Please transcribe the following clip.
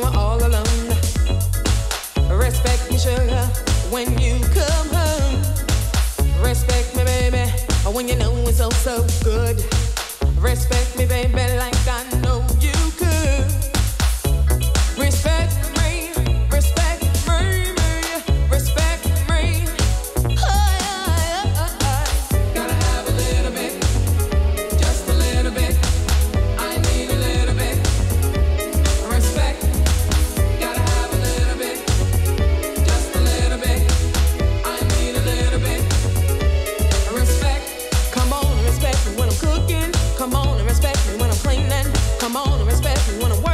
we're all alone. Respect me, sugar, when you come home. Respect me, baby, when you know it's all so good. Respect me, baby, like I know. Come on and respect me when I'm